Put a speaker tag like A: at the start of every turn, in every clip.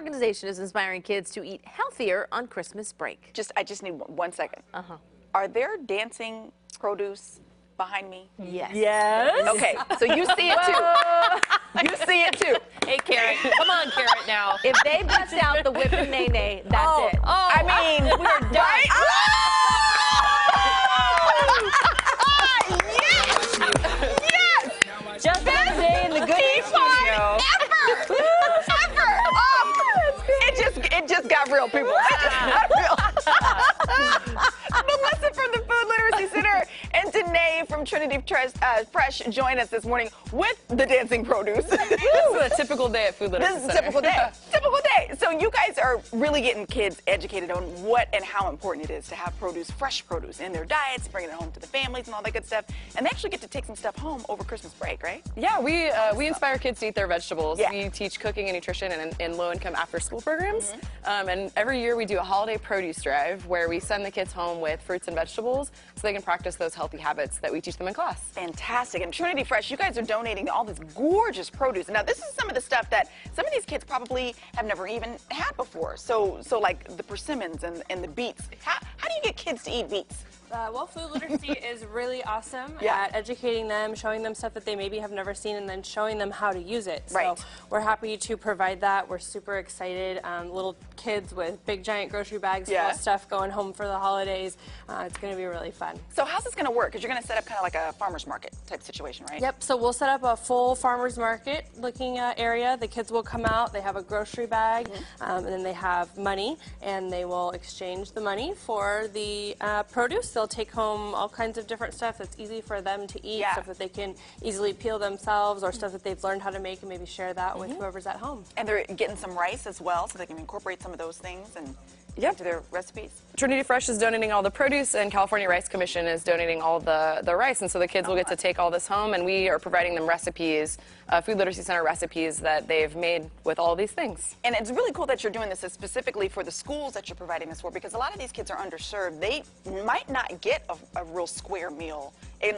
A: organization is inspiring kids to eat healthier on Christmas break.
B: Just, I just need one one second.
A: Uh-huh.
B: Are there dancing produce behind me?
A: Yes.
C: Yes.
B: Okay, so you see it too. you see it too.
C: Hey, Carrot. Come on, Carrot, now.
A: If they bust out the whip and nae nae, that's
C: oh,
A: it.
C: Oh, just
B: got real, people. It just got real. Melissa from the Food Literacy Center and Danee from Trinity Fresh, uh, Fresh join us this morning with the dancing produce.
C: This is a typical day at Food Literacy
B: This is a
C: Center.
B: typical day. typical day. So you guys are really getting kids educated on what and how important it is to have produce, fresh produce in their diets, bringing it home to the families and all that good stuff. And they actually get to take some stuff home over Christmas break, right?
C: Yeah, we uh, we inspire kids to eat their vegetables.
B: Yeah.
C: We teach cooking and nutrition in, in low-income after-school programs.
B: Mm-hmm.
C: Um, and every year we do a holiday produce drive where we send the kids home with fruits and vegetables so they can practice those healthy habits that we teach them in class.
B: Fantastic. And Trinity Fresh, you guys are donating all this gorgeous produce. Now, this is some of the stuff that some of these kids probably have never even had before. So, so like the persimmons and, and the beets. How, how do you get kids to eat beets?
D: Uh, well, food literacy is really awesome
B: Yeah.
D: at educating them, showing them stuff that they maybe have never seen, and then showing them how to use it.
B: Right.
D: So we're happy to provide that. We're super excited. Um, little kids with big giant grocery bags
B: Yeah.
D: full of stuff going home for the holidays. Uh, it's going to be really fun.
B: So how's this going to work? Because you're going to set up kind of like a farmer's market type situation, right?
D: Yep, so we'll set up a full farmer's market looking uh, area. The kids will come out, they have a grocery bag,
B: Mm-hmm.
D: um, and then they have money, and they will exchange the money for the uh, produce. They'll take home all kinds of different stuff that's easy for them to eat,
B: Yeah.
D: stuff that they can easily peel themselves, or stuff that they've learned how to make, and maybe share that
B: Mm-hmm.
D: with whoever's at home.
B: And they're getting some rice as well, so they can incorporate some of those things and Into their recipes.
C: Trinity Fresh is donating all the produce, and California Rice Commission is donating all the, the rice. And so the kids will get to take all this home, and we are providing them recipes, uh, Food Literacy Center recipes that they've made with all these things.
B: And it's really cool that you're doing this specifically for the schools that you're providing this for because a lot of these kids are underserved. They might not get a, a real square meal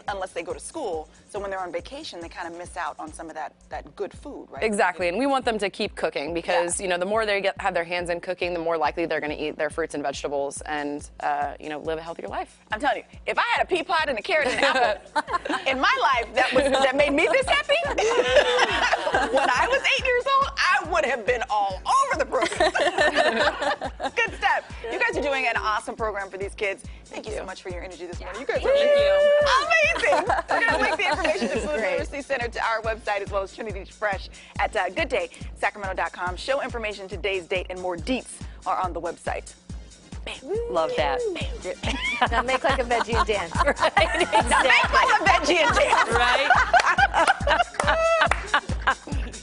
B: unless they go to school. So when they're on vacation, they kind of miss out on some of that, that good food, right?
C: Exactly, and we want them to keep cooking because
B: Yeah.
C: you know the more they get have their hands in cooking, the more likely they're going to eat their fruits and vegetables and uh, you know live a healthier life.
B: I'm telling you, if I had a pea pod and a carrot and an apple in my life that was that made me this happy, when I was eight years old, kids. Thank you so much for your energy this morning. You guys are
C: Thank you.
B: amazing. We're going to link the information to Food Literacy Center to our website as well as Trinity Fresh at uh, gooddaysacramento.com. Show information, today's date, and more deets are on the website.
E: Love that.
A: Now make like a veggie and dance. Right.
B: Now make like a veggie and dance.
E: Right?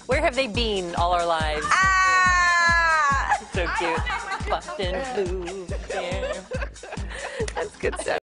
E: Where have they been all our lives?
B: Ah!
E: So cute. Boston blue. Yeah.
C: That's good stuff.